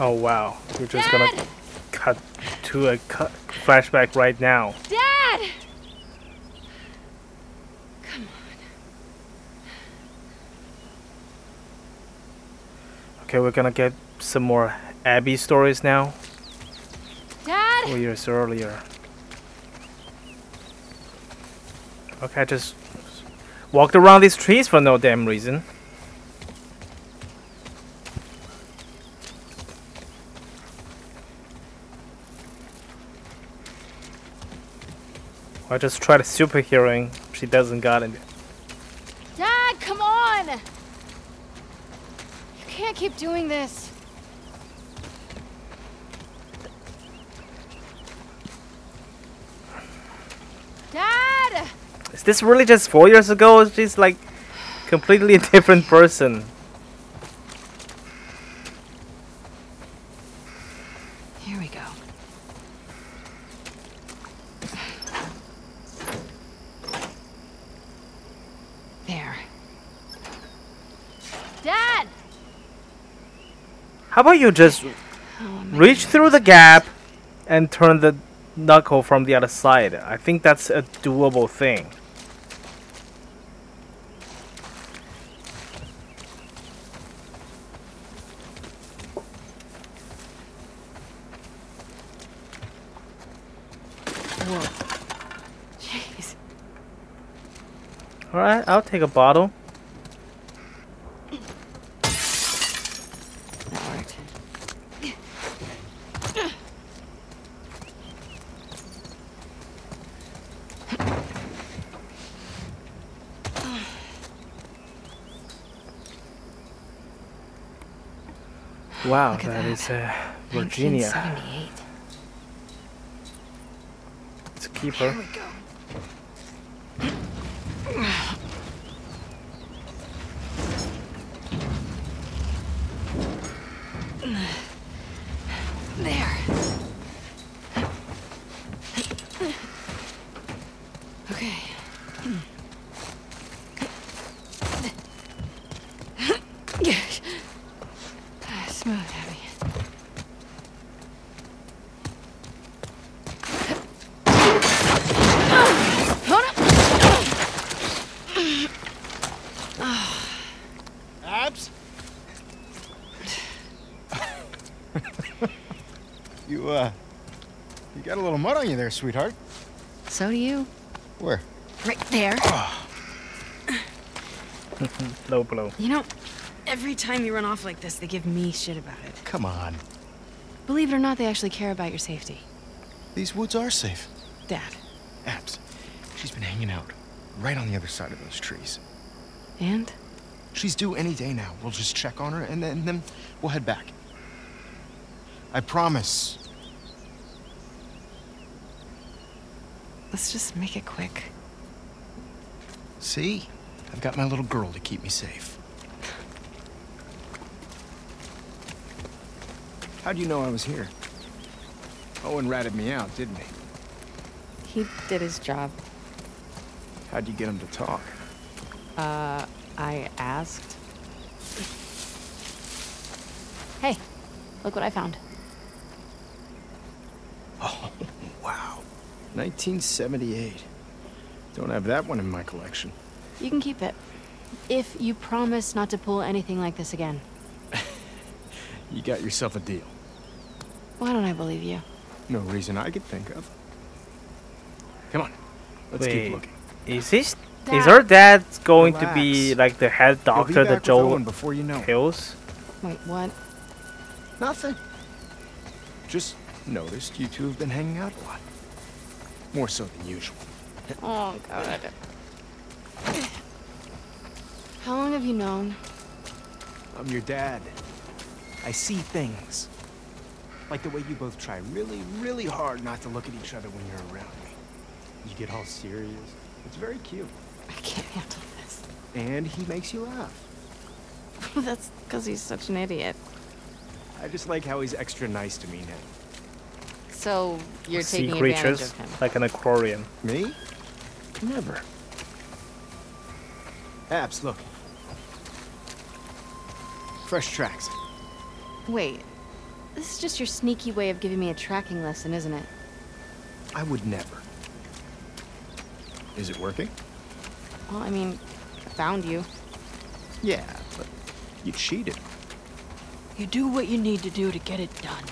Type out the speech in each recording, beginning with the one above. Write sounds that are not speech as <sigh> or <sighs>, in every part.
Oh wow, you're just Dad! gonna cut to a cut flashback right now. Dad! Come on. Okay, we're gonna get some more Abby stories now. Dad! Four years earlier. Okay, I just walked around these trees for no damn reason. I just tried superheroing. She doesn't got it. Dad, come on! You can't keep doing this. Dad! Is this really just four years ago? She's like completely a <laughs> different person. Here we go. There. Dad! How about you just Oh, reach through the gap and turn the knuckle from the other side? I think that's a doable thing. Whoa. Jeez. Alright, I'll take a bottle. That worked. Wow, that that. is uh, Virginia. 1978. Let's keep Here her. we go. There. Okay. Smooth, Abby. Hold up. Abs? you, uh, you got a little mud on you there, sweetheart. So do you. Where? Right there. Ah. <laughs> Low blow. You know, every time you run off like this, they give me shit about it. Come on. Believe it or not, they actually care about your safety. These woods are safe. Dad. Abs, she's been hanging out right on the other side of those trees. And? She's due any day now. We'll just check on her and then, then we'll head back. I promise. Let's just make it quick. See? I've got my little girl to keep me safe. How'd you know I was here? Owen ratted me out, didn't he? He did his job. How'd you get him to talk? Uh, I asked. Hey, look what I found. Oh, wow. 1978. Don't have that one in my collection. You can keep it. If you promise not to pull anything like this again. <laughs> You got yourself a deal. Why don't I believe you? No reason I could think of. Come on, let's Wait. keep looking. Is this? Is Dad. her dad going to be like the head doctor back that with Joel before you know. it. kills? Wait, what? Nothing. Just noticed you two have been hanging out a lot. More so than usual. Oh, God. How long have you known? I'm your dad. I see things. Like the way you both try really, really hard not to look at each other when you're around me. You get all serious. It's very cute. I can't handle this. And he makes you laugh. <laughs> That's because he's such an idiot. I just like how he's extra nice to me now. So you're sea taking advantage creatures of him. like an aquarium. Me? Never. Abs, look. Fresh tracks. Wait, This is just your sneaky way of giving me a tracking lesson, isn't it? I would never. Is it working? Well, I mean, I found you. Yeah, but you cheated. You do what you need to do to get it done.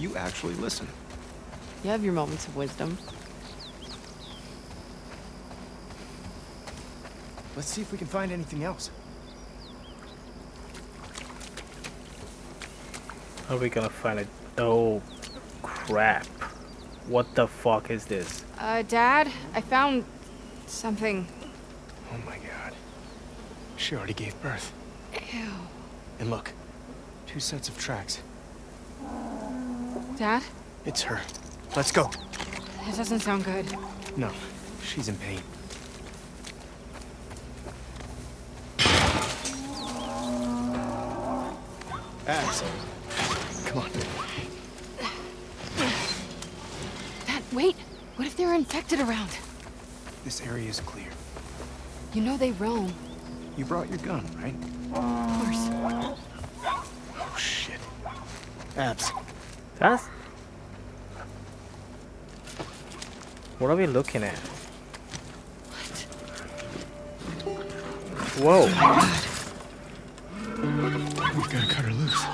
Wow. You actually listen. You have your moments of wisdom. Let's see if we can find anything else. How are we gonna find it? Oh, crap. What the fuck is this? Uh, Dad, I found something. Oh my god. She already gave birth. Ew. And look, two sets of tracks. Dad, It's her. Let's go. that doesn't sound good. No, she's in pain. Abs. Come on. Dad, wait. What if they're infected around? This area is clear. You know they roam. You brought your gun, right? Of course. Oh, shit. Abs. What are we looking at? What? Whoa. We've got to cut her loose.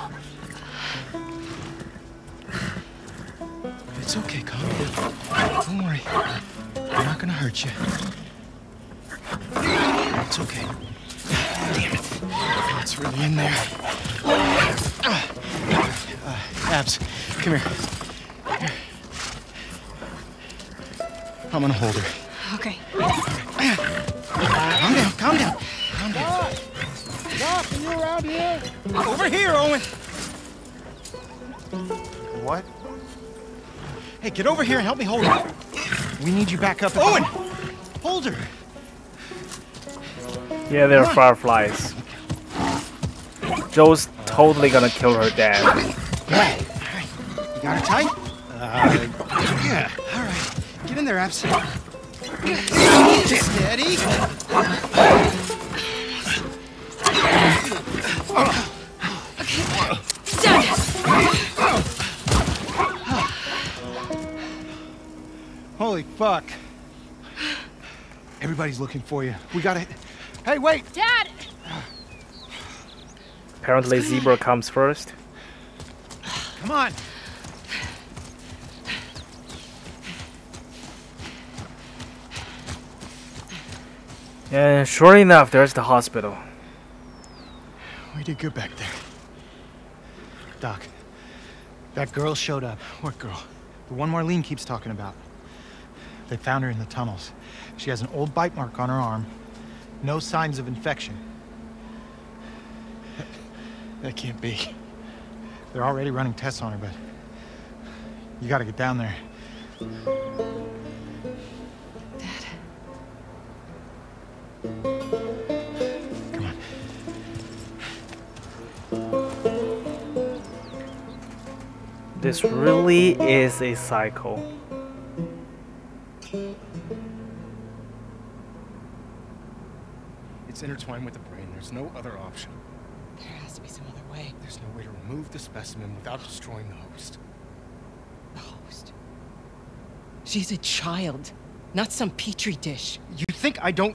It's okay, down. Don't worry. I'm not gonna hurt you. It's okay. Damn it. It's really in there. Uh, Abs, come here. Here. I'm gonna hold her. Okay. Calm down, calm down. Calm down. Doc, are you around here? Over here, Owen. What? Hey, get over here and help me hold her. We need you back up. Owen! Hold her. Yeah, they're fireflies. Joel's totally gonna kill her dad. Tight? Uh, yeah. All right. Get in there, Abs. Steady. Okay. Holy fuck. Everybody's looking for you. We gotta... Hey, wait! Dad! Apparently Zebra comes first. Come on. And sure enough, there's the hospital. We did good back there. Doc, that girl showed up. What girl? The one Marlene keeps talking about. They found her in the tunnels. She has an old bite mark on her arm. No signs of infection. That, can't be. They're already running tests on her, but you gotta get down there. This really is a cycle. It's intertwined with the brain. There's no other option. There has to be some other way. There's no way to remove the specimen without destroying the host. The host. She's a child, not some petri dish. You think I don't...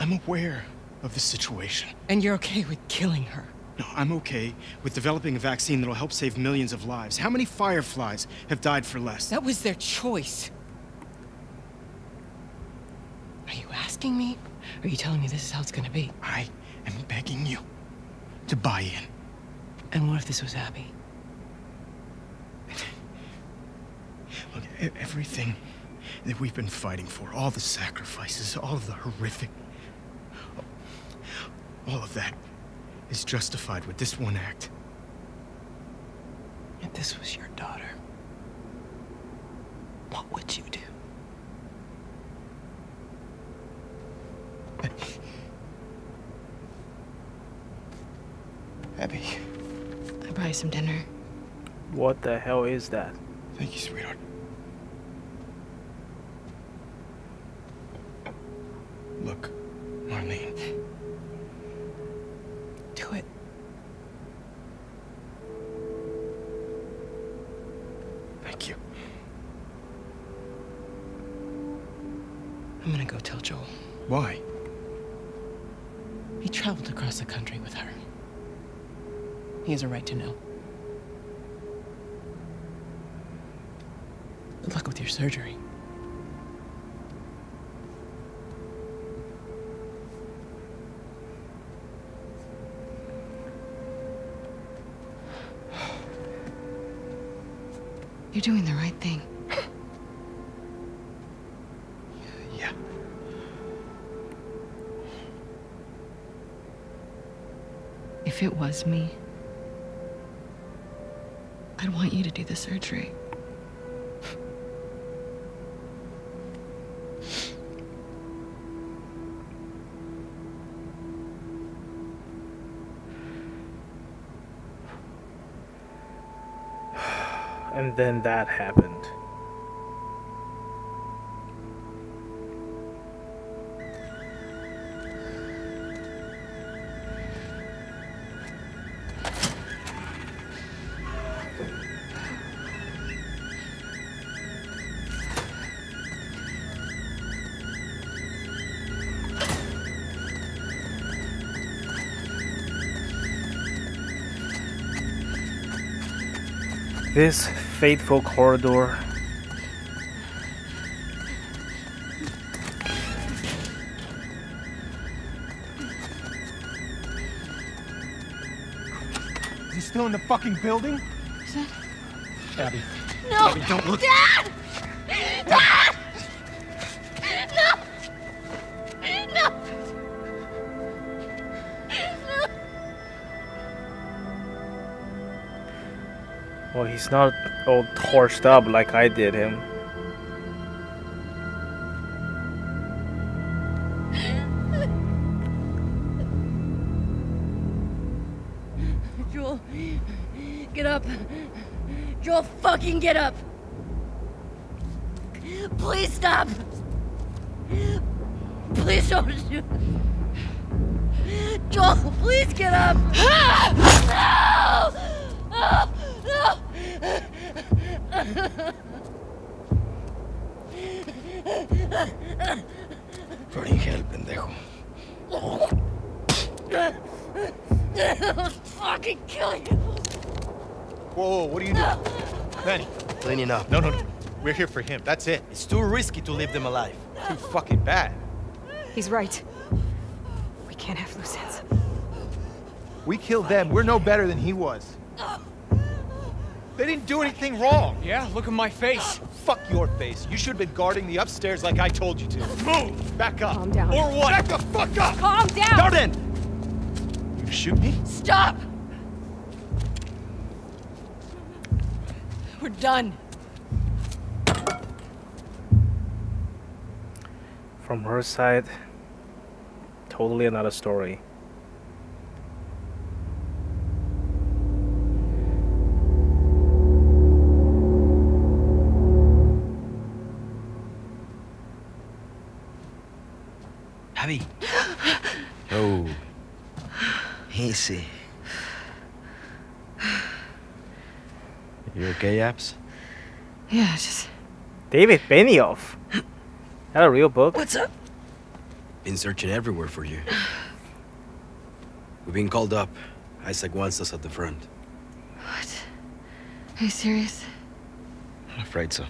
I'm aware of the situation. And you're okay with killing her. No, I'm okay with developing a vaccine that'll help save millions of lives. How many fireflies have died for less? That was their choice. Are you asking me? Or are you telling me this is how it's gonna be? I am begging you to buy in. And what if this was Abby? Look, everything that we've been fighting for, all the sacrifices, all of the horrific... All of that is justified with this one act. If this was your daughter, what would you do? <laughs> Abby, I buy you some dinner. What the hell is that? thank you, sweetheart. Good luck with your surgery. You're doing the right thing. <laughs> Yeah. If it was me, I'd want you to do the surgery. Then that happened. This fateful corridor. Is he still in the fucking building? Is that... Abby. No! Abby, don't look. Dad! Dad! Well, he's not all torched up like I did him. Joel, get up. Joel, fucking get up. Please stop. Please don't shoot. Joel, please get up. No! No! No! Burning hell, pendejo. Fucking kill you. Whoa, whoa, what are you doing? Manny, Cleaning up. no, no, no. We're here for him. That's it. It's too risky to leave them alive. Too fucking bad. He's right. We can't have loose ends. We killed them. We're no better than he was. They didn't do anything wrong. Yeah, look at my face. Fuck your face. You should have been guarding the upstairs like I told you to. Move! Back up. Calm down. Or what? Back the fuck up! Calm down! Darden! You shoot me? Stop! We're done. From her side, totally another story. Oh. Easy. You okay, Abs? Yeah, just David Benioff. That a real book? What's up? Been searching everywhere for you. We've been called up. Isaac wants us at the front. what? Are you serious? I'm afraid so.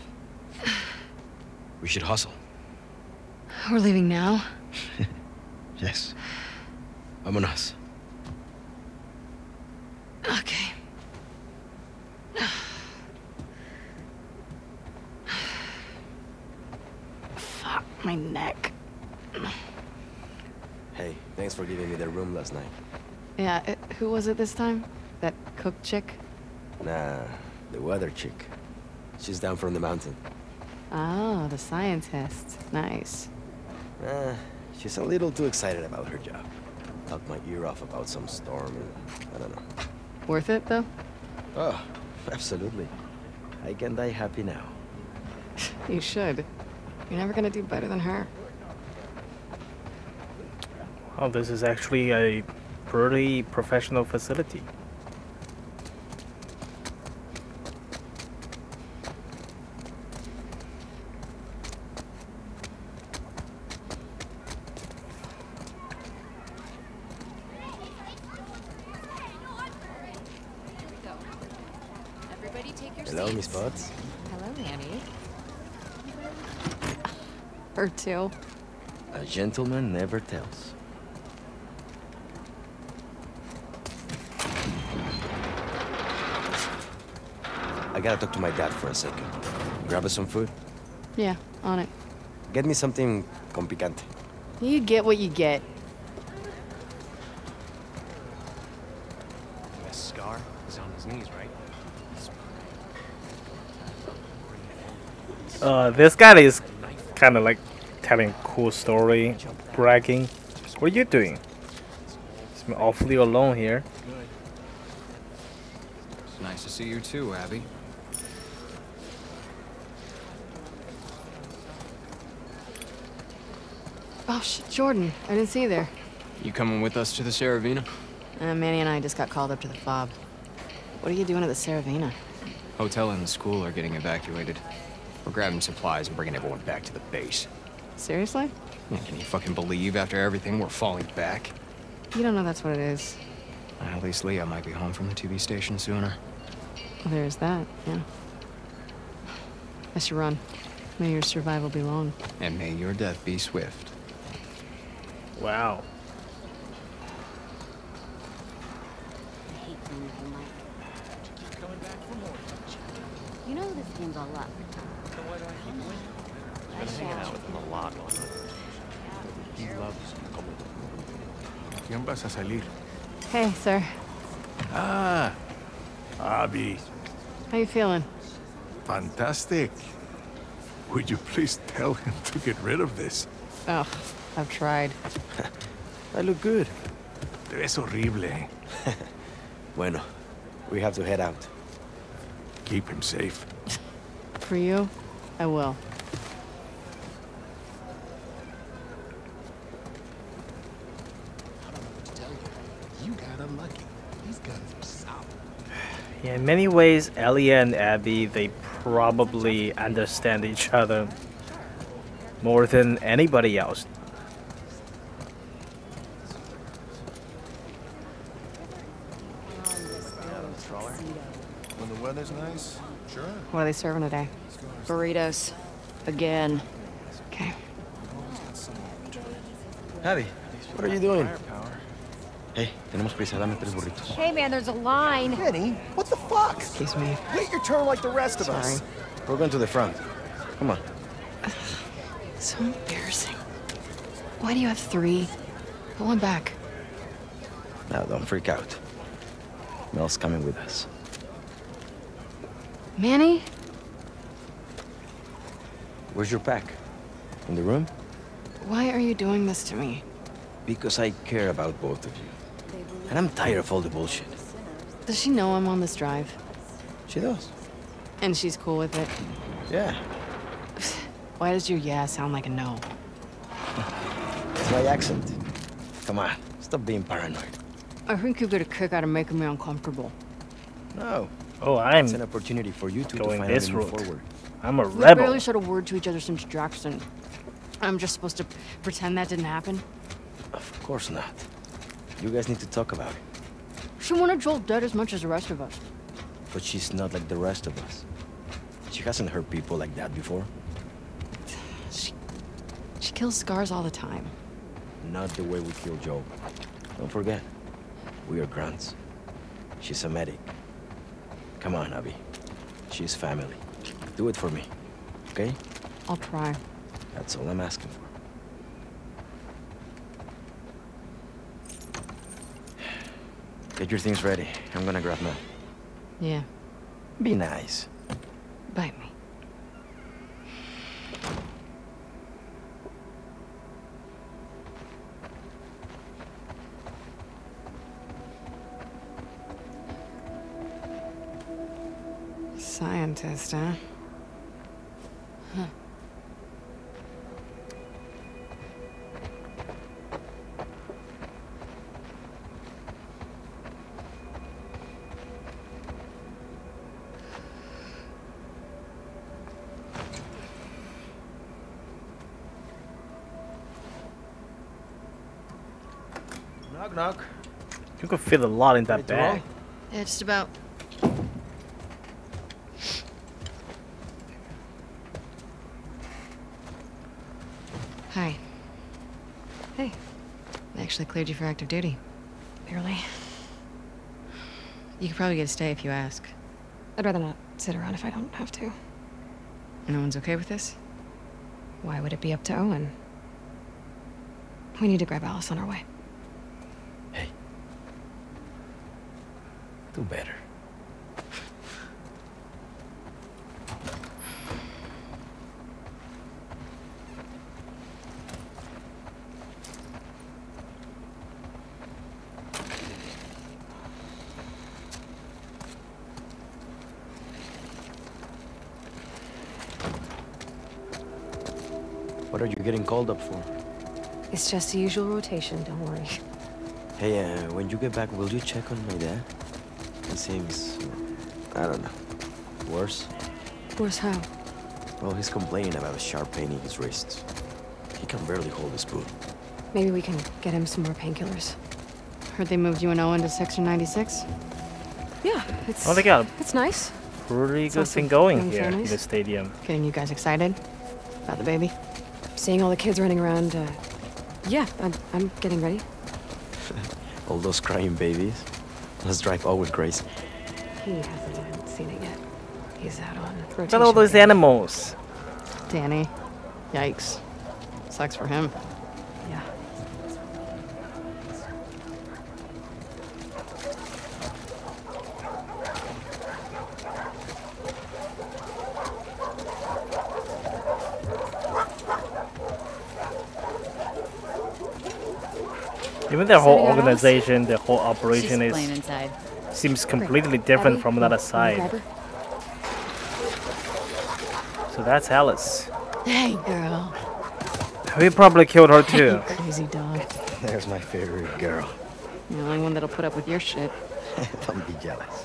We should hustle. We're leaving now. <laughs> Yes. Vámonos. Okay. Fuck my neck. Hey, thanks for giving me the room last night. Yeah, it, who was it this time? That cook chick? Nah, the weather chick. She's down from the mountain. Oh, the scientist. Nice. Uh, she's a little too excited about her job. Talked my ear off about some storm and I don't know. Worth it, though? Oh, <laughs> absolutely. I can die happy now. <laughs> You should. You're never gonna do better than her. Oh, this is actually a pretty professional facility. take your Hello, Miss seats. Potts. Hello, Manny. Her too. A gentleman never tells. I gotta talk to my dad for a second. Grab us some food. Yeah, on it. Get me something con picante. You get what you get. That scar is on his knees, right? Uh, this guy is kind of like telling cool story, bragging. What are you doing? It's awfully alone here. It's nice to see you too, Abby. Oh, shit, Jordan. I didn't see you there. You coming with us to the Saravina? Uh, Manny and I just got called up to the fob. What are you doing at the Saravina? Hotel and the school are getting evacuated. We're grabbing supplies and bringing everyone back to the base. Seriously? Yeah, Can you fucking believe after everything we're falling back? You don't know that's what it is. At least Leah might be home from the TV station sooner. Well, there's that, yeah. I should run. May your survival be long. And may your death be swift. Wow. You know this game's all luck. ¿Quién vas a salir? Hey, sir. Ah, Abby. How you feeling? Fantastic. Would you please tell him to get rid of this? Oh, I've tried. <laughs> I look good. Te ves horrible. <laughs> Bueno, we have to head out. Keep him safe. For you, I will. You got unlucky. These guns are solid. Yeah, in many ways, Ellie and Abby, they probably understand each other more than anybody else. When the weather's nice, sure. What are they serving today? Burritos. Again. Okay. Abby, what are you doing? Hey, tenemos prisa. Dame tres burritos. Hey man, there's a line. Kenny, what fuck? Excuse me. Wait your turn like the rest of us. Sorry. We're going to the front. Come on. So embarrassing. Why do you have three? Go one back. Now, don't freak out. Mel's coming with us. Manny? Where's your pack? In the room? Why are you doing this to me? Because I care about both of you. And I'm tired of all the bullshit. Does she know I'm on this drive? She does. And she's cool with it? Yeah. <sighs> Why does your yeah sound like a no? It's my accent. Come on, stop being paranoid. I think you get a kick out of making me uncomfortable. No, Oh, I'm it's an opportunity for you two going to this finally move route. forward. I'm a We rebel. barely said a word to each other since Jackson. I'm just supposed to pretend that didn't happen? Of course not. You guys need to talk about it. She wanted Joel dead as much as the rest of us. But she's not like the rest of us. She hasn't hurt people like that before. She, she kills scars all the time. Not the way we kill Joel. Don't forget, we are grunts. She's a medic. Come on, Abby. She's family. Do it for me, okay? I'll try. That's all I'm asking for. Get your things ready. I'm gonna grab Mel. Yeah, Be nice. bite me. Scientist, huh? You could fit a lot in that right bag. Yeah, just about. Hi. Hey. I actually cleared you for active duty. Barely. You could probably get a stay if you ask. I'd rather not sit around if I don't have to. No one's okay with this? Why would it be up to Owen? We need to grab Alice on our way. Do better. What are you getting called up for? It's just the usual rotation, don't worry. Hey, uh, when you get back, will you check on my dad? He seems, I don't know, worse. Worse how? Well, he's complaining about a sharp pain in his wrist. He can barely hold a spoon. Maybe we can get him some more painkillers. Heard they moved you and Owen to Section 96? Yeah, it's... Oh, they got a It's nice. pretty good awesome. thing going Young here in the stadium. Getting you guys excited? About the baby? Seeing all the kids running around, uh... Yeah, I'm, I'm getting ready. <laughs> All those crying babies. Let's drive Owen Grace. He hasn't even seen it yet. He's out on rotation. Look at all those animals. Danny. Yikes. Sucks for him. Yeah. Even their whole organization, their whole She's operation playing is inside. seems completely different Abby, from you- another side. So that's Alice. Hey, girl. We probably killed her too. Crazy dog. There's my favorite girl. The only one that'll put up with your shit. <laughs> Don't be jealous.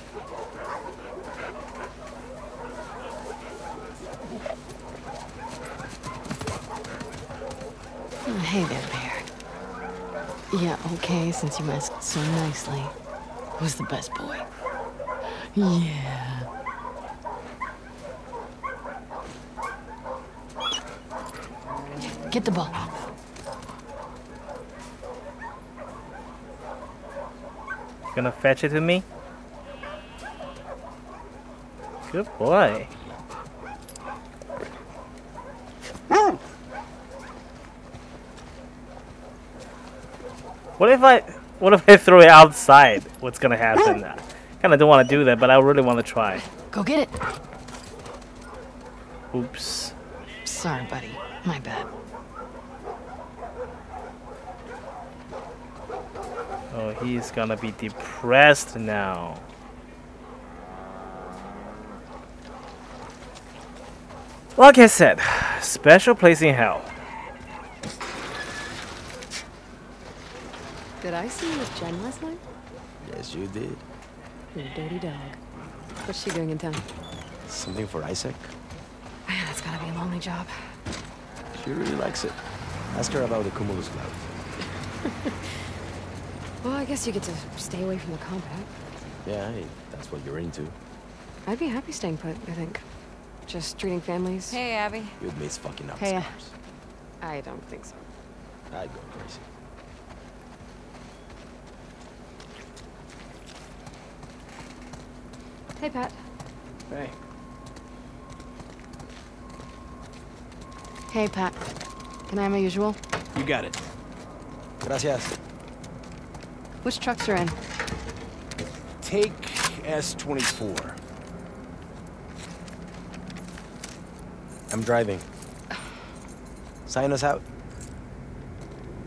Oh, hey there, Bear. Yeah, okay, since you asked so nicely. Who's the best boy? Yeah. Get the ball. Gonna fetch it to me? Good boy. What if I what if I throw it outside? What's gonna happen? I kinda don't wanna do that, but I really wanna try. Go get it. Oops. Sorry, buddy. My bad. Oh, he's gonna be depressed now. Like I said, special place in hell. Did I see you with Jen last night? Yes, you did. You dirty dog. What's she doing in town? Something for Isaac? Man, <sighs> that's gotta be a lonely job. She really likes it. Ask her about the Cumulus Cloud. <laughs> Well, I guess you get to stay away from the combat. Yeah, hey, that's what you're into. I'd be happy staying put, I think. Just treating families. Hey, Abby. You'd miss fucking up Hey, uh. I don't think so. I'd go crazy. Hey, Pat. Hey. Hey, Pat. Can I have my usual? You got it. Gracias. Which trucks are in? Take S24. I'm driving. Sign us out.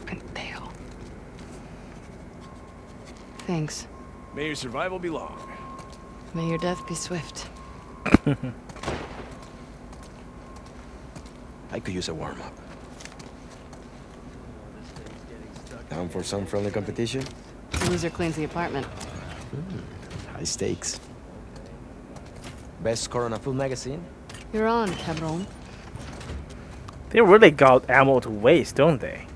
Pendejo. Thanks. May your survival be long. May your death be swift. <laughs> I could use a warm-up. Down for some friendly competition? The loser cleans the apartment. Hmm, high stakes. Best score on a full magazine? You're on, cabron. They really got ammo to waste, don't they?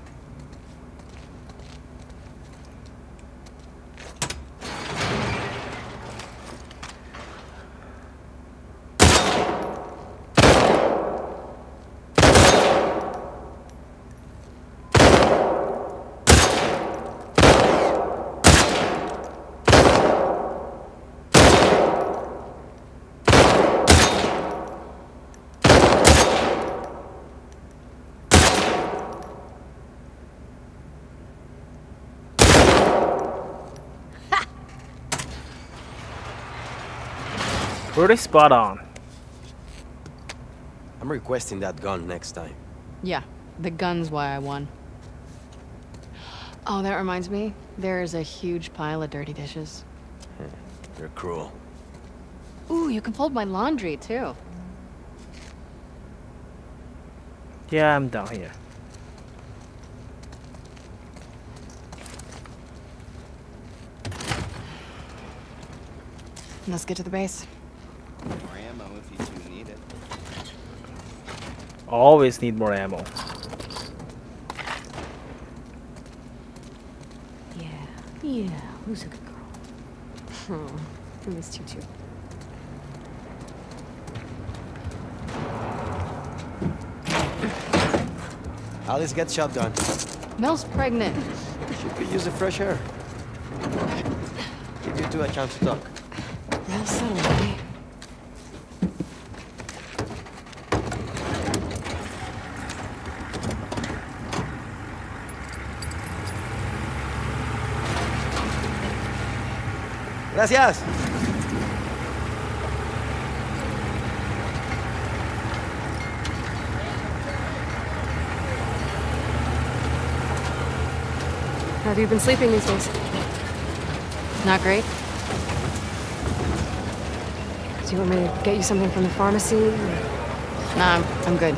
Pretty spot on. I'm requesting that gun next time. Yeah, the gun's why I won. Oh, that reminds me. There is a huge pile of dirty dishes. Hmm, you're cruel. Ooh, you can fold my laundry, too. Yeah, I'm down here. Let's get to the base. More ammo if you two need it. Always need more ammo. Yeah. Yeah. Who's a good girl? Oh, I missed you too. Alice, get job done. Mel's pregnant. She could use the fresh air. Give you two a chance to talk. Real subtle, buddy. Gracias. How have you been sleeping these days? Not great? Do you want me to get you something from the pharmacy? Nah, I'm, I'm good.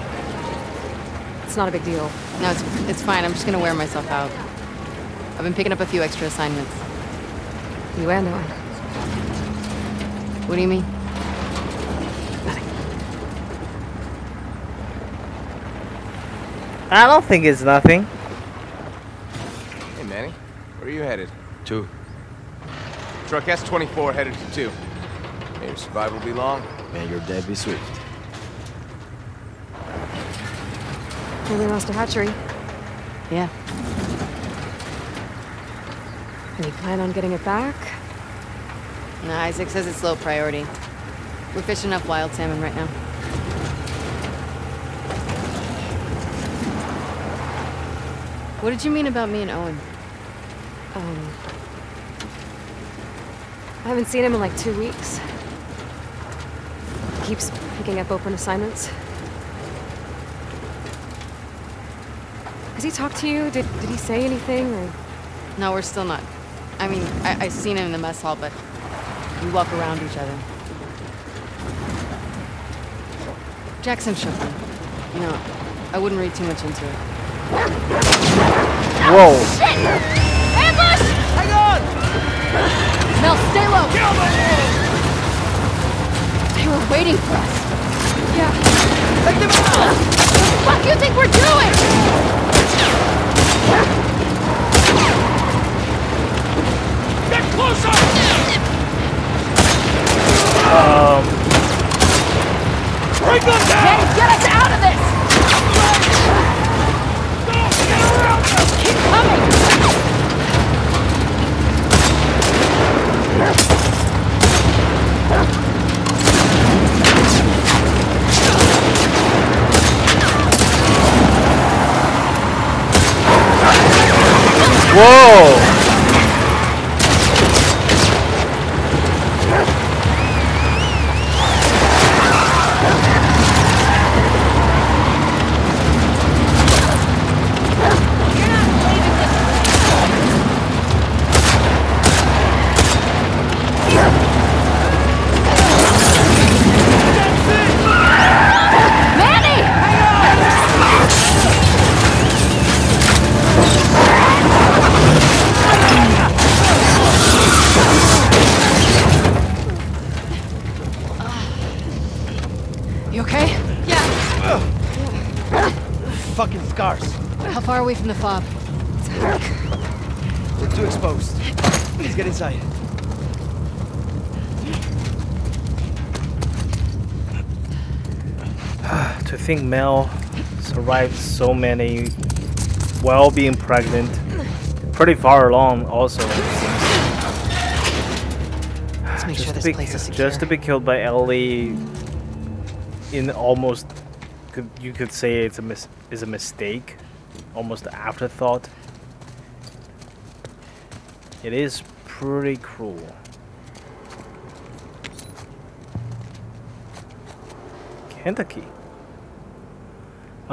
It's not a big deal. No, it's, it's fine. I'm just gonna wear myself out. I've been picking up a few extra assignments. You and Owen. What do you mean? Nothing. I don't think it's nothing. Hey, Manny. Where are you headed? Two. Truck S-24 headed to two. May your survival be long. May your day be swift. Really lost a hatchery. Yeah. Any plan on getting it back? No, Isaac says it's low priority. We're fishing up wild salmon right now. What did you mean about me and Owen? Um, I haven't seen him in like two weeks. He keeps picking up open assignments. Has he talked to you? Did, did he say anything? Or... No, we're still not. I mean, I, I seen him in the mess hall, but we walk around each other. Jackson shook me. You know, I wouldn't read too much into it. Whoa. Shit! Ambush! Hang on! Mel, stay low! Get on my! They were waiting for us. Yeah. Let them out! What do you think we're doing? Get closer! Um, Bring them down! Hey, get us out of this! Get around them! Keep coming! Think Mel survived so many while being pregnant. Pretty far along also. it. Let's make sure Just this to be, place is secure. just to be killed by Ellie in almost you could say it's a mis- is a mistake, almost an afterthought. It is pretty cruel. Kentucky.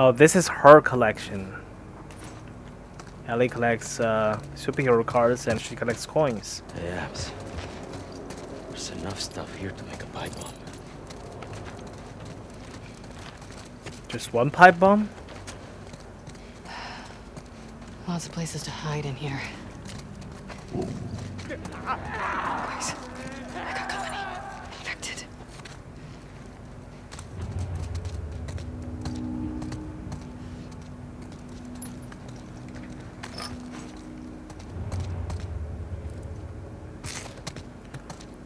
Oh, this is her collection. Ellie collects uh, superhero cards and she collects coins. Hey, There's enough stuff here to make a pipe bomb. Just one pipe bomb? Lots of places to hide in here. Guys,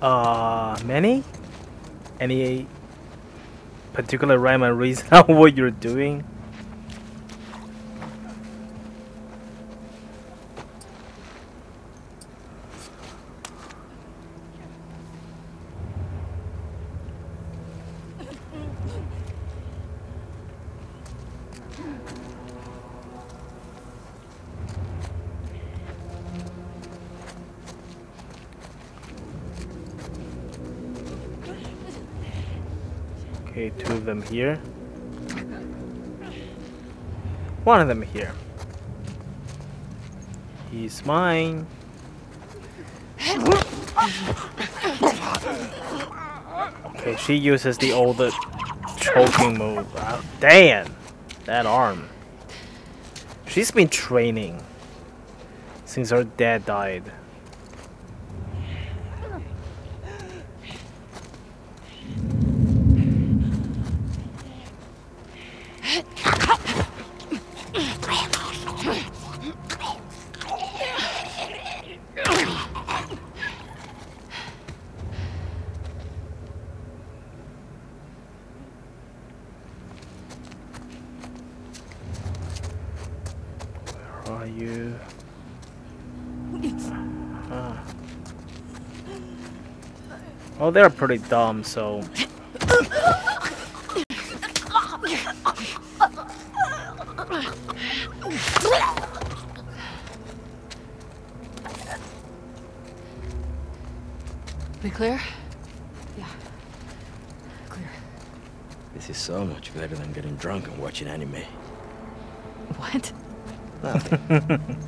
Uh, many? Any particular rhyme and reason <laughs> on what you're doing? Okay, two of here. One of them here. He's mine. Okay, she uses the old uh, choking move. Ah, damn! That arm. She's been training since her dad died. Where are you? Ah. Oh, they're pretty dumb, so. We clear? Yeah. Clear. This is so much better than getting drunk and watching anime. What? Nothing.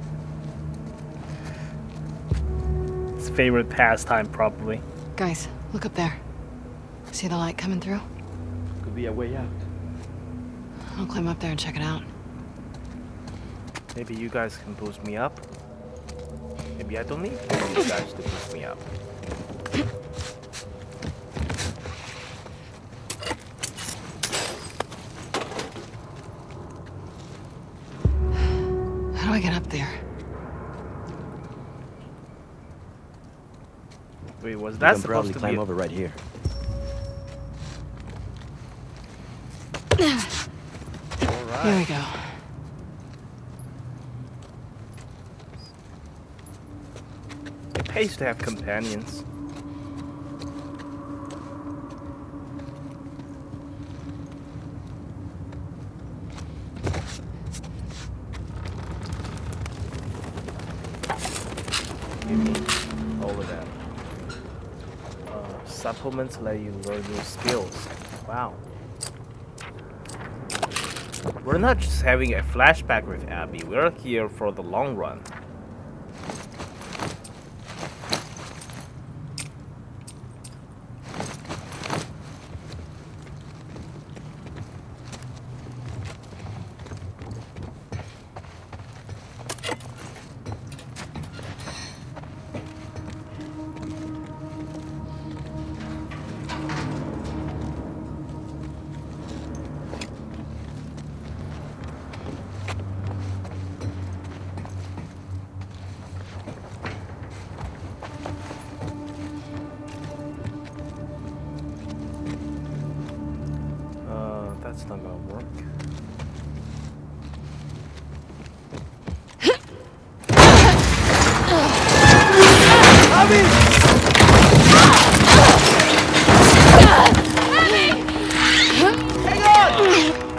<laughs> His favorite pastime, probably. Guys, look up there. See the light coming through? Could be a way out. I'll climb up there and check it out. Maybe you guys can boost me up. Maybe I don't need you guys to boost me up. How do I get up there? Wait, was You that supposed probably to climb be? over right here. Here we go. It pays to have companions. Supplements let you learn new skills. Wow. We're not just having a flashback with Abby, we're here for the long run.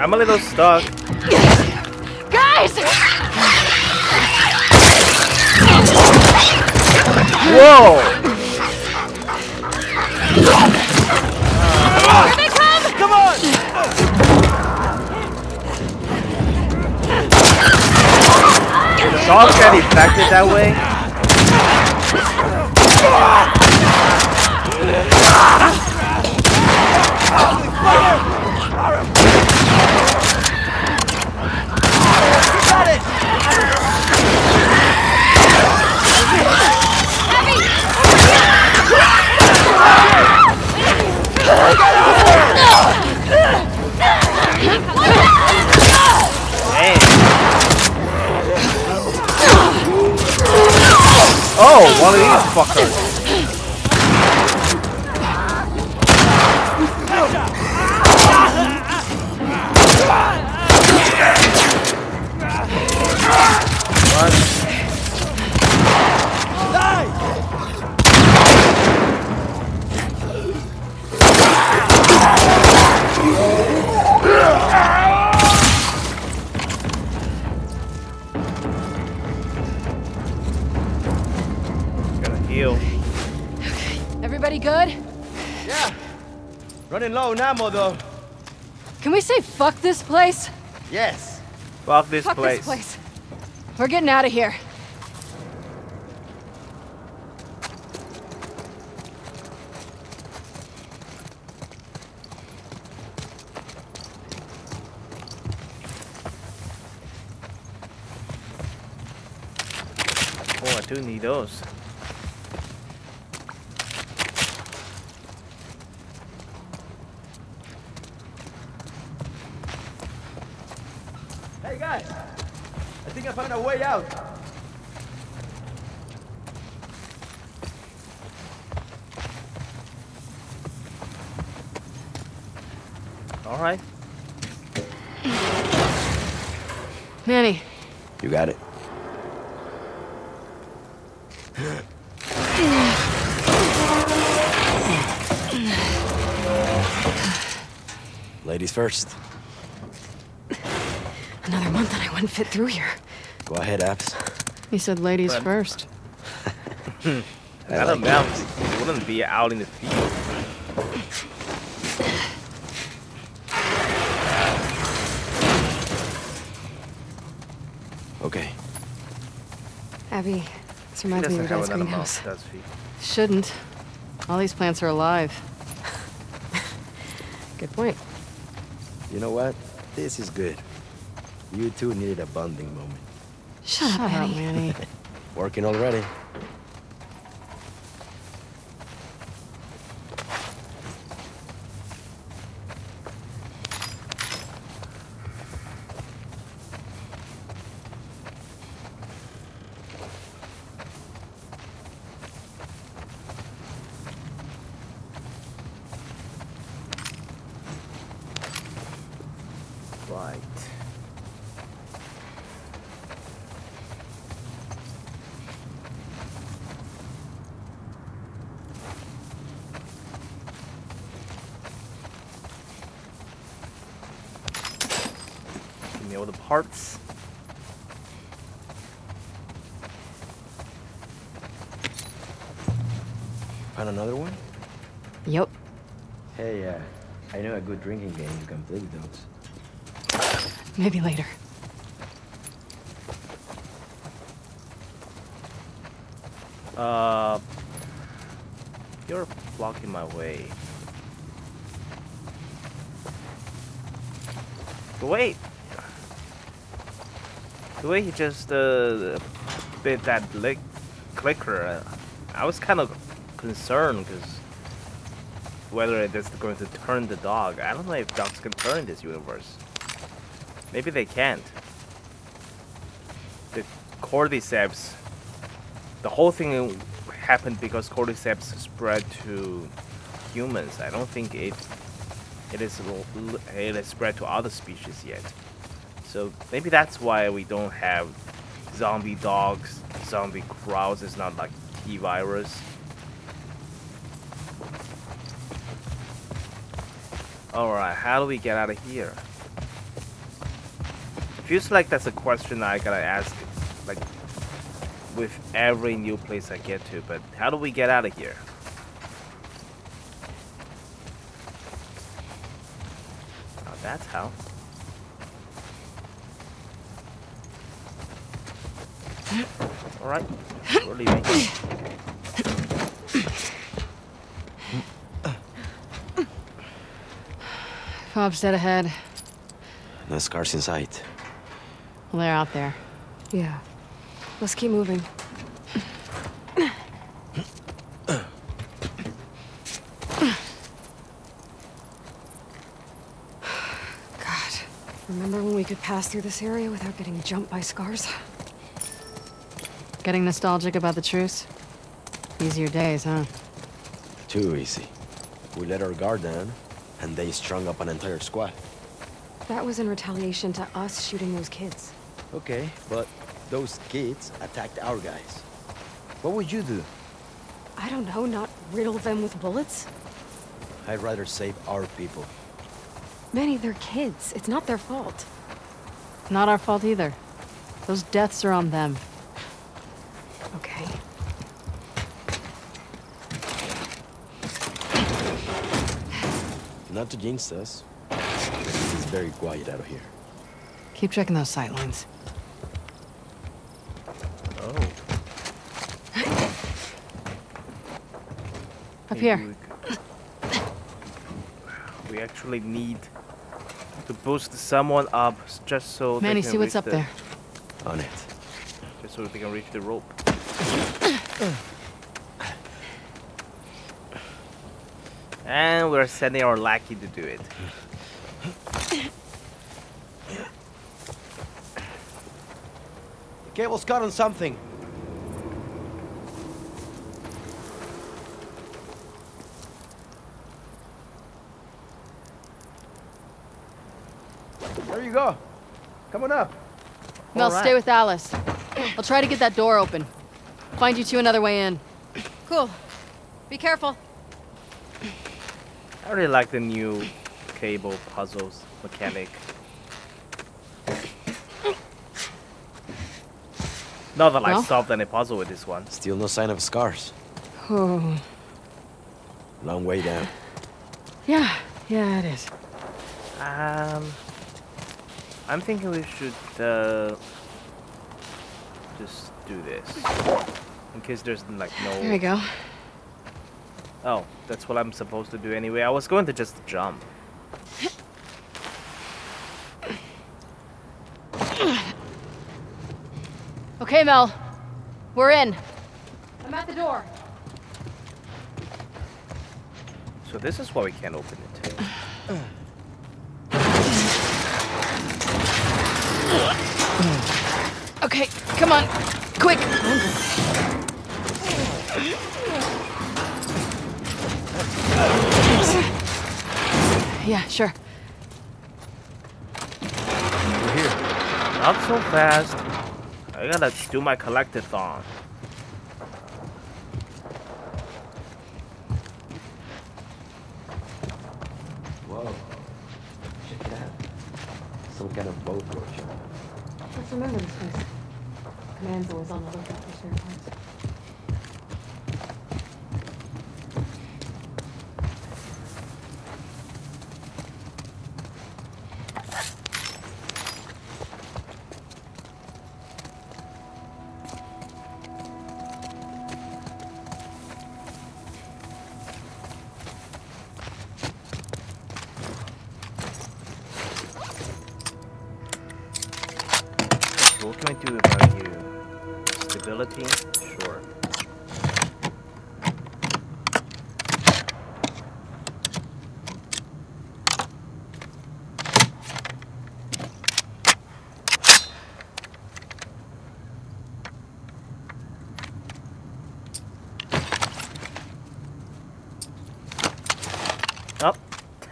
I'm a little stuck. Guys! Whoa! Here they come! Come on! The dogs got infected that way? Oh, one of these fuckers. Running ammo, though. Can we say fuck this place? Yes. Fuck this fuck place. this place. We're getting out of here. Oh, I do need those. Hey, guys. I think I found a way out. All right. Manny, You got it. Ladies first. another month and I wouldn't fit through here. Go ahead, Abs. He said ladies Well- first. <laughs> Adam Mounts wouldn't be out in the field. Okay. Abby, this reminds me of have your dad's greenhouse. mouth. Shouldn't. All these plants are alive. <laughs> Good point. You know what? This is good. You two needed a bonding moment. Shut, up, Manny. Manny. <laughs> Working already. Game you can play with those. Maybe later. Uh, you're blocking my way. Wait. The way he just uh, bit that lick clicker, I was kind of concerned because whether it is going to turn the dog. I don't know if dogs can turn in this universe. Maybe they can't. The cordyceps the whole thing happened because cordyceps spread to humans. I don't think it it is it is spread to other species yet. So maybe that's why we don't have zombie dogs, zombie crows. It's not like T virus. All right, how do we get out of here? Feels like that's a question I gotta ask, like with every new place I get to, but how do we get out of here? Oh, that's how. Alright, we're leaving. FOB's dead ahead. No scars in sight. Well, they're out there. Yeah. Let's keep moving. God. Remember when we could pass through this area without getting jumped by scars? Getting nostalgic about the truce? Easier days, huh? Too easy. We let our guard down, and they strung up an entire squad. That was in retaliation to us shooting those kids. Okay, but those kids attacked our guys. What would you do? I don't know, not riddle them with bullets? I'd rather save our people. Manny, they're kids. It's not their fault. Not our fault either. Those deaths are on them. Okay. Not to jinx us. It's very quiet out of here. Keep checking those sight lines. Oh. Up Maybe here. We, we actually need to boost someone up just so they Manny, can see what's up the, there. On it. Just so they can reach the rope. <clears throat> And we're sending our lackey to do it. The cable's caught on something. There you go. Come on up. Mel, All stay with Alice. I'll try to get that door open. Find you two another way in. Cool. Be careful. I really like the new cable puzzles mechanic. Not that I Well? solved any puzzle with this one. Still no sign of scars. Oh. Long way down. Yeah, yeah, it is. Um, I'm thinking we should uh, just do this in case there's like no. There we go. Oh, that's what I'm supposed to do anyway. I was going to just jump. Okay, Mel. We're in. I'm at the door. So this is why we can't open it. Okay, come on. Quick. Yeah, sure. We're here. Not so fast. I gotta do my collectathon. Whoa. Check it out. Some kind of boat workshop. Let's remember this place. Command's always on the lookout for spare parts.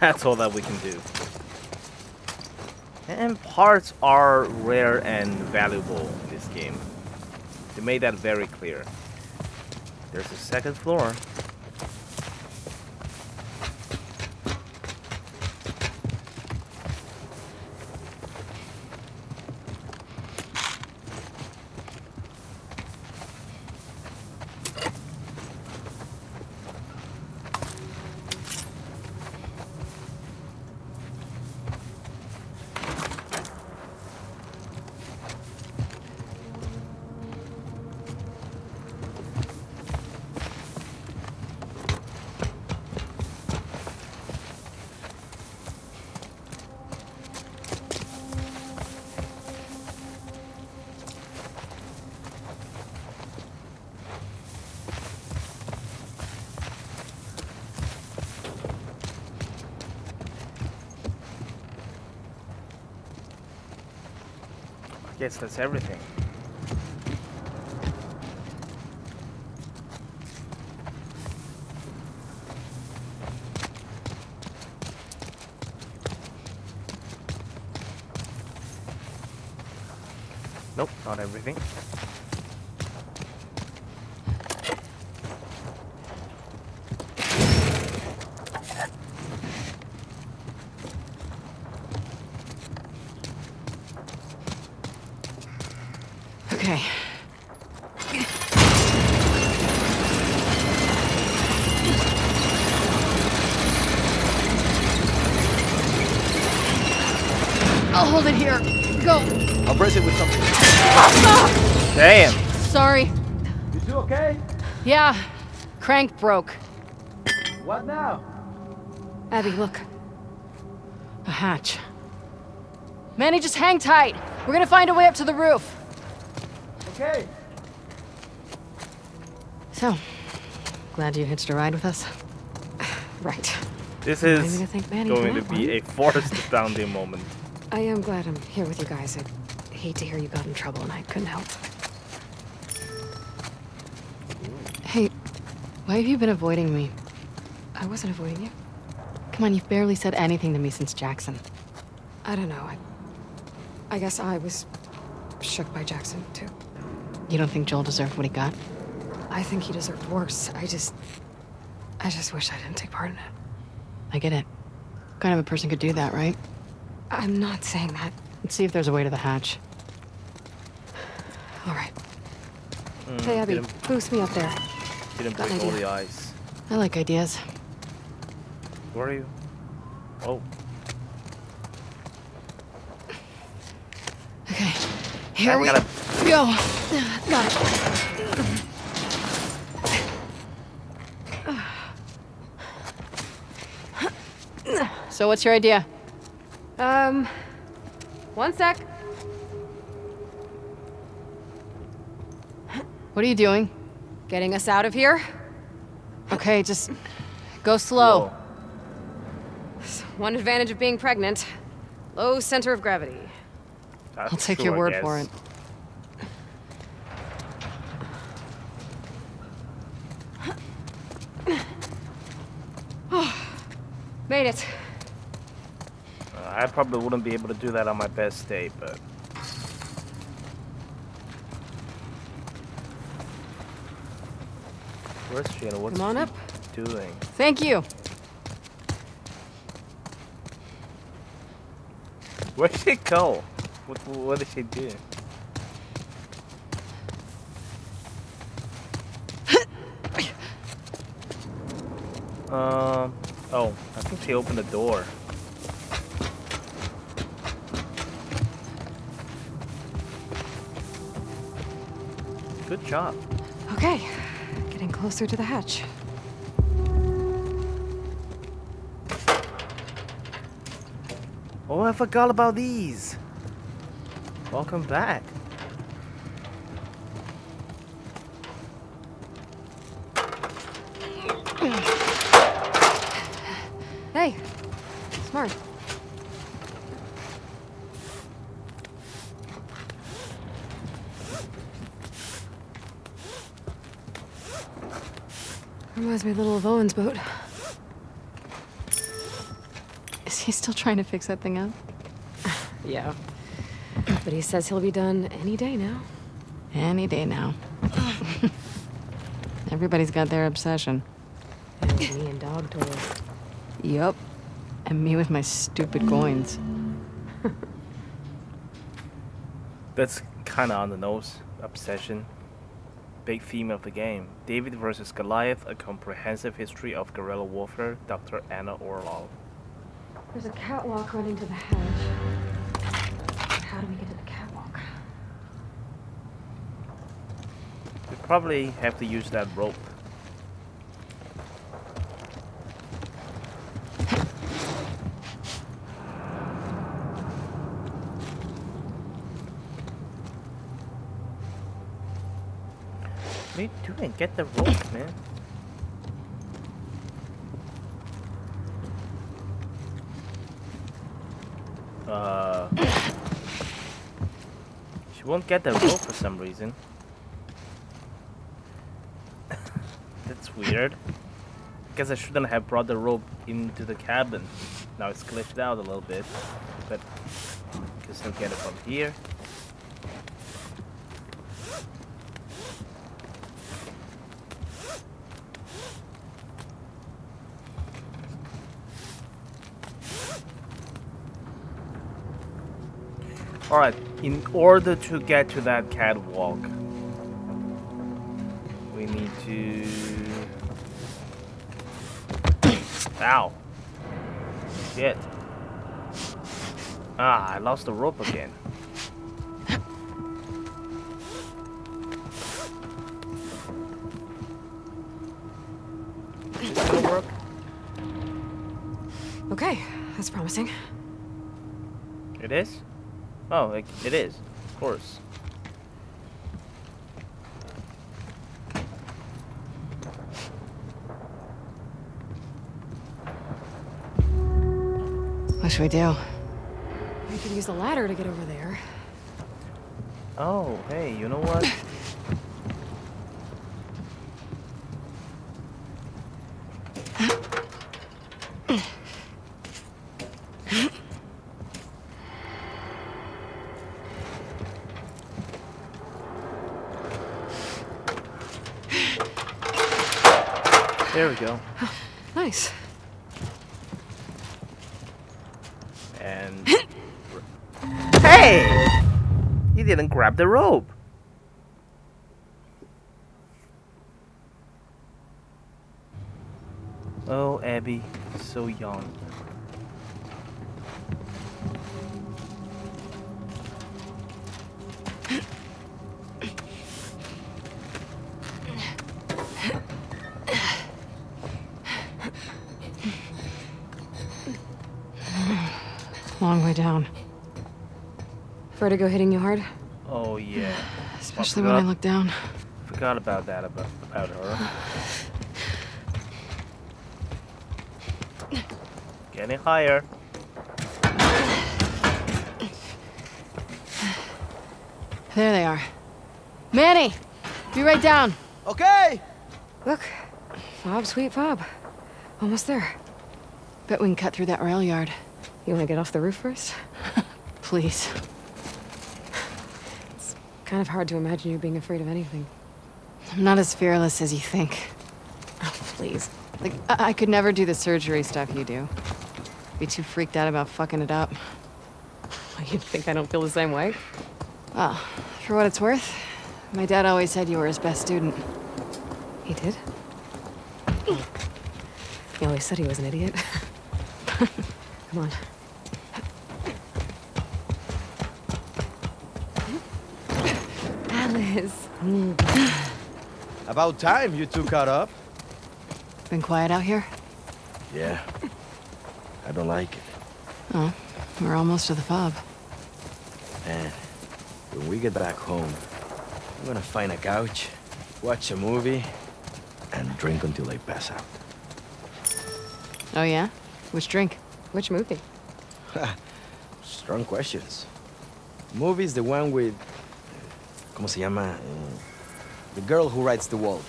That's all that we can do. And parts are rare and valuable in this game. They made that very clear. There's a second floor. Guess that's everything. Nope, not everything. Crank broke. What now? Abby, look. A hatch. Manny, just hang tight. We're gonna find a way up to the roof. Okay. So, glad you hitched a ride with us. <sighs> Right. This is gonna thank Manny going to be one. a forced founding <laughs> moment. I am glad I'm here with you guys. I hate to hear you got in trouble and I couldn't help. Hey, why have you been avoiding me? I wasn't avoiding you. Come on, you've barely said anything to me since Jackson. I don't know. I, I guess I was shook by Jackson, too. You don't think Joel deserved what he got? I think he deserved worse. I just. I just wish I didn't take part in it. I get it. What kind of a person could do that, right? I'm not saying that. Let's see if there's a way to the hatch. All right. Mm, Hey, Abby, boost me up there. Didn't got break all the ice. I like ideas. Where are you? Oh, Okay, here I we gotta- go. Got it. So what's your idea? Um, one sec. What are you doing? Getting us out of here? Okay, just go slow. One advantage of being pregnant. Low center of gravity. That's I'll take true, your word for it. <sighs> Made it. Uh, I probably wouldn't be able to do that on my best day, but. Where's she and what's Come on she up. doing? Thank you. Where'd she go? What, what did she do? <coughs> Um. Oh, I think she opened the door. Good job. Okay, closer to the hatch. Oh, I forgot about these. Welcome back. Reminds little of Owen's boat. Is he still trying to fix that thing up? <laughs> Yeah. But he says he'll be done any day now. Any day now. <laughs> Everybody's got their obsession. And me and dog toys. Yup. And me with my stupid coins. That's kind of on the nose. Obsession. Big theme of the game. David versus Goliath, a comprehensive history of guerrilla warfare. Dr. Anna Orlov. There's a catwalk running to the hatch. How do we get to the catwalk? We probably have to use that rope. Get the rope, man. Uh. She won't get the rope for some reason. <laughs> That's weird. Guess I shouldn't have brought the rope into the cabin. Now it's glitched out a little bit, but guess I'll get it from here. Alright, in order to get to that catwalk, we need to... Ow. Shit. Ah, I lost the rope again. Okay, that's promising. It is? Oh, like, it is. Of course. What should we do? We could use the ladder to get over there. Oh, hey, you know what? <laughs> There we go. Nice. And hey, you didn't grab the rope. Oh, Abby, so young. Long way down. Vertigo hitting you hard? Yeah, Especially when I look down. forgot about that about about her. Getting higher. There they are. Manny! Be right down. Okay. Look, FOB, sweet FOB. Almost there. Bet we can cut through that rail yard. You wanna get off the roof first? <laughs> Please. It's kind of hard to imagine you being afraid of anything. I'm not as fearless as you think. Oh, please. Like, I, I could never do the surgery stuff you do. Be too freaked out about fucking it up. You think I don't feel the same way? Well, for what it's worth, my dad always said you were his best student. He did? He always said he was an idiot. <laughs> Come on. Alice. <sighs> About time you two caught up. Been quiet out here? Yeah. I don't like it. Oh, we're almost to the FOB. Man, when we get back home, I'm gonna find a couch, watch a movie, and drink until I pass out. Oh yeah? Which drink? Which movie? <laughs> Strong questions. Movie's the one with... ¿Cómo se llama? Eh, the girl who rides the wall.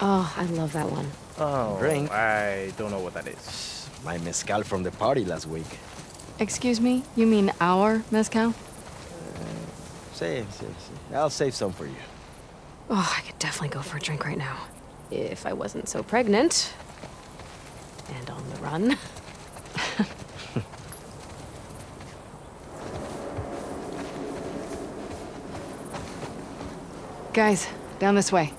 Oh, I love that one. Oh, Drink. I don't know what that is. My mezcal from the party last week. Excuse me? You mean our mezcal? Save, save, save. I'll save some for you. Oh, I could definitely go for a drink right now. If I wasn't so pregnant. And on the run. <laughs> Guys, down this way.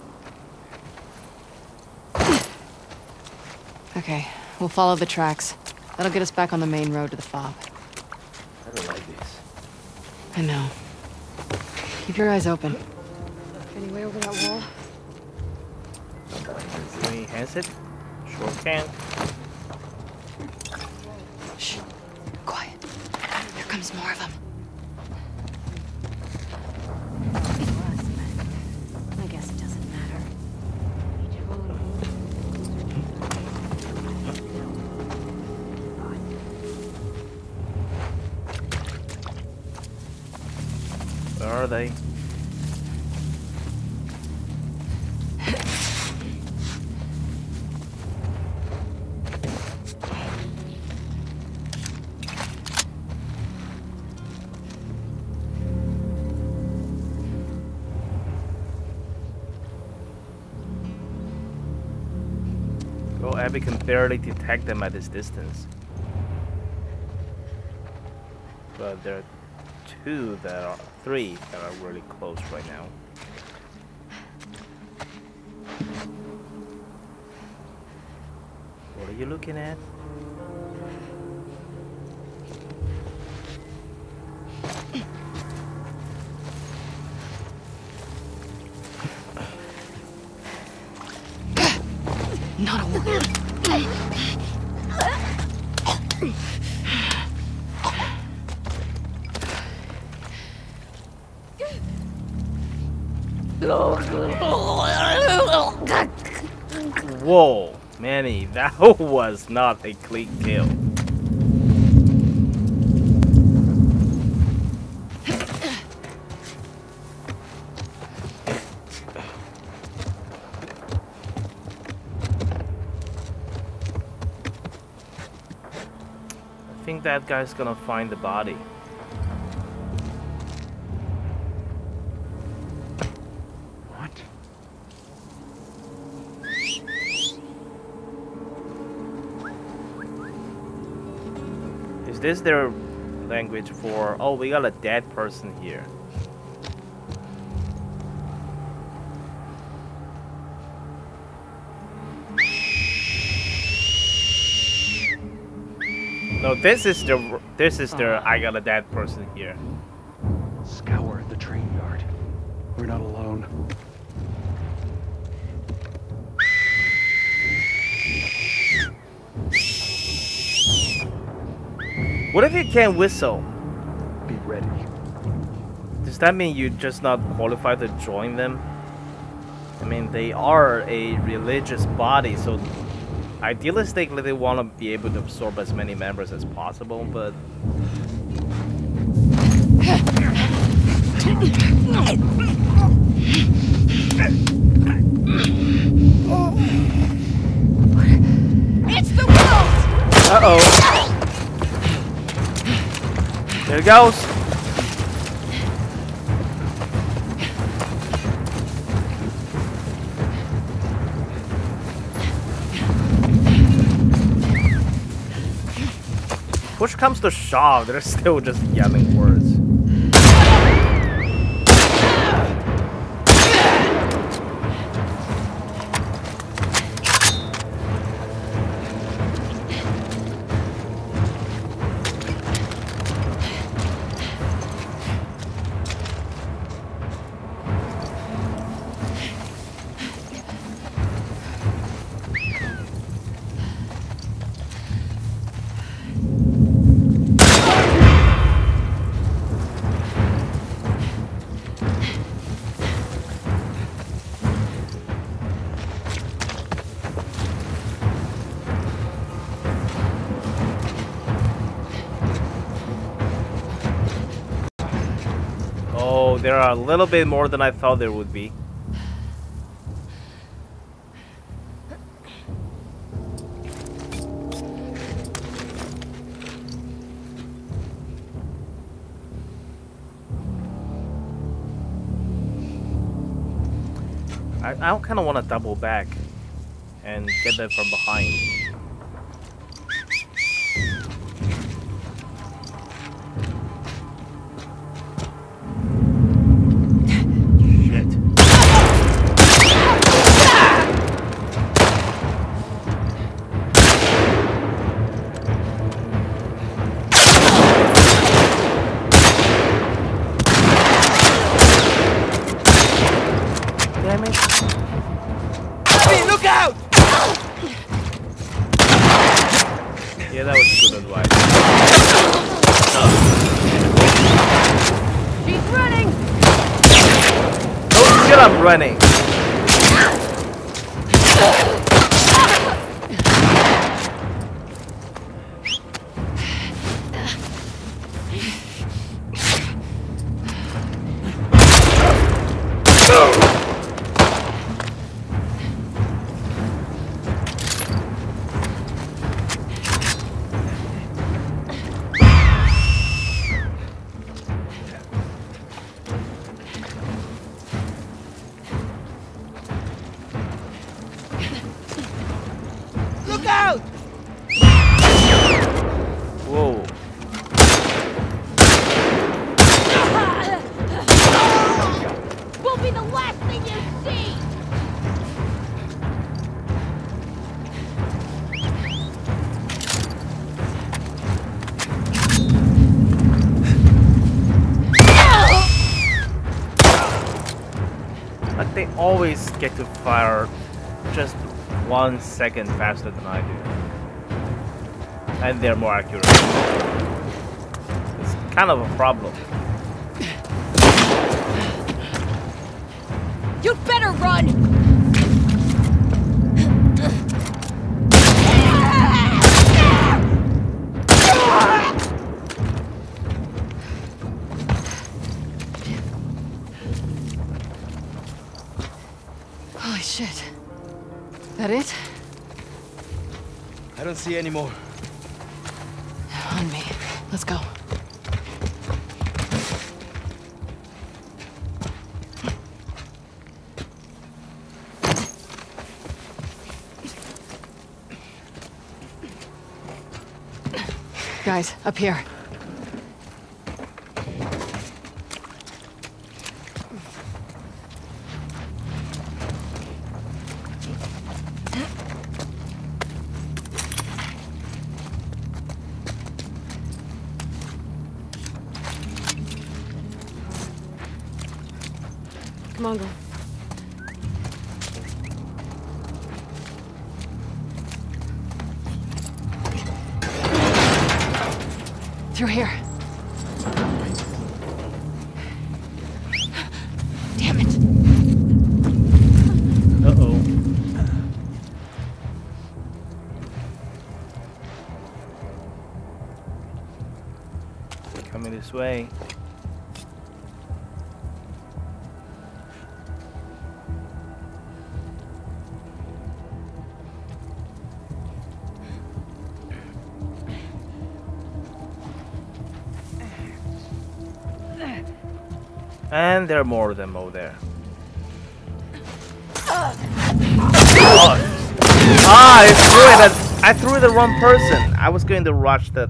Okay, we'll follow the tracks. That'll get us back on the main road to the FOB. I don't like this. I know. Keep your eyes open. Any way over that wall? Can we enhance it? Sure can. Abby can barely detect them at this distance. But there are two that are, three that are really close right now. What are you looking at? Was not a clean kill. I think that guy's gonna find the body. This is their language for, oh, we got a dead person here? No, this is the, this is the, oh. I got a dead person here. Scour the train yard. We're not alone. What if you can't whistle? Be ready. Does that mean you're just not qualified to join them? I mean, they are a religious body, so idealistically they want to be able to absorb as many members as possible, but... It's the wolves! Uh-oh. There it goes. Push comes to shove, they're still just yelling words. Are a little bit more than I thought there would be. I, I kind of want to double back and get them from behind. Oh always get to fire just one second faster than I do. And they're more accurate. It's kind of a problem. You'd better run! Guys, up here. And there are more of them over there. Oh. Ah, I threw it at, I threw it at the wrong person. I was going to rush that.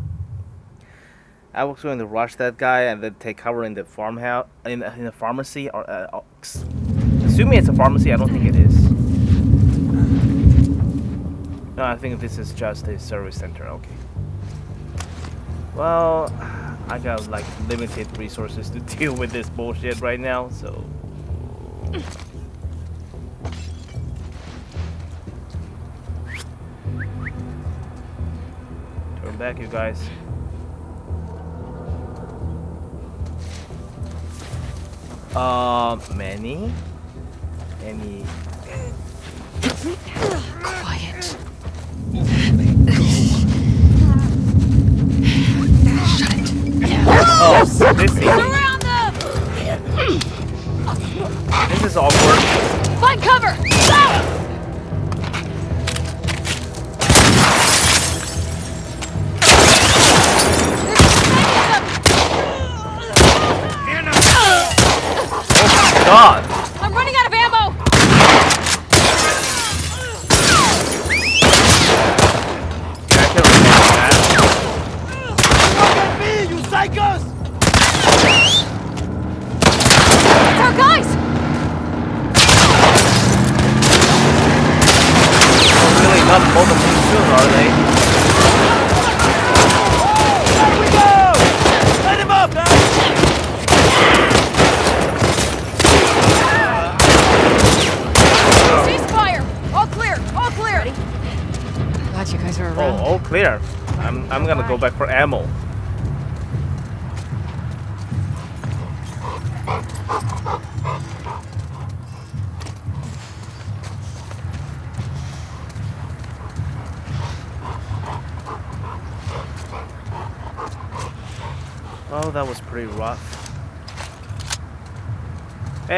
I was going to rush that guy and then take cover in the farmhouse, in, in the pharmacy, or uh, uh, assuming it's a pharmacy. I don't think it is. No, I think this is just a service center. Okay. Well, I got like limited resources to <laughs> deal with this bullshit right now, so. Turn back, you guys. Uh, many? Any?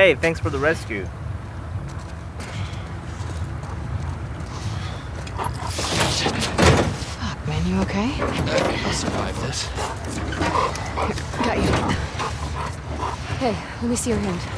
Hey, thanks for the rescue. Fuck, man, you okay? I'll survive this. Got you. Hey, let me see your hand.